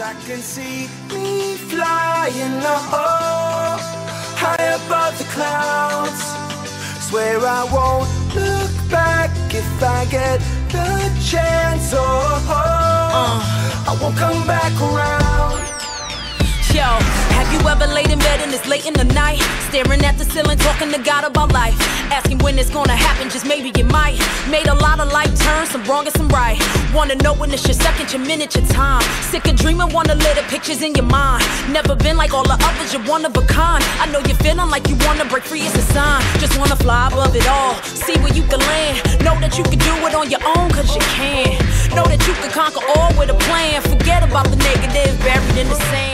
I can see me flying low, high above the clouds. Swear I won't look back if I get the chance. Oh, oh. Uh, I won't come back around. It's late in the night? Staring at the ceiling, talking to God about life. Asking when it's gonna happen, just maybe it might. Made a lot of life turns, some wrong and some right. Wanna know when it's your second, your minute, your time. Sick of dreaming, wanna live the pictures in your mind. Never been like all the others, you're one of a kind. I know you're feeling like you wanna break free, it's a sign. Just wanna fly above it all, see where you can land. Know that you can do it on your own, cause you can. Know that you can conquer all with a plan. Forget about the negative buried in the sand.